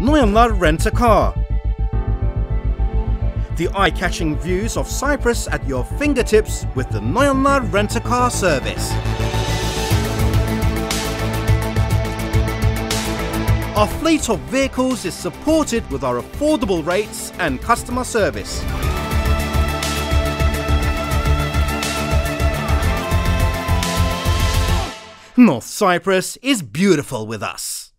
Noyanlar Rent a Car. The eye-catching views of Cyprus at your fingertips with the Noyanlar Rent a Car service. Our fleet of vehicles is supported with our affordable rates and customer service. North Cyprus is beautiful with us.